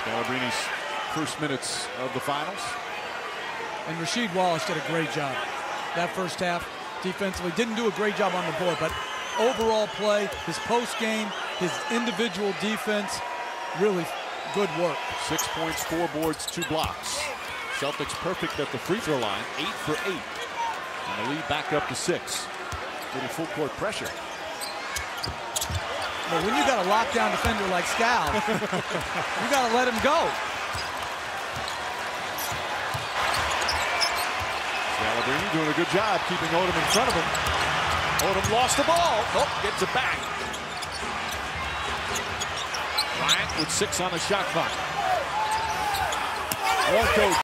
Scalabrine's first minutes of the finals. And Rasheed Wallace did a great job that first half defensively. Didn't do a great job on the board, but overall play, his post game, his individual defense, really good work. Six points, four boards, two blocks. Celtics perfect at the free throw line, eight for eight. And the lead back up to six. Getting full court pressure. Well, when you got a lockdown defender like Scal, you got to let him go. Scalabrine doing a good job keeping Odom in front of him. Odom lost the ball. Nope, gets it back. Bryant with six on the shot clock. One.